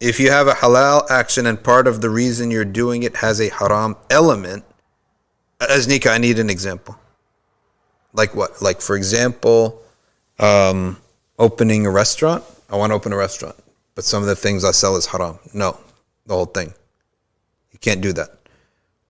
if you have a halal action and part of the reason you're doing it has a haram element, as Nika, I need an example. Like what? Like for example, um, opening a restaurant. I want to open a restaurant, but some of the things I sell is haram. No, the whole thing. You can't do that.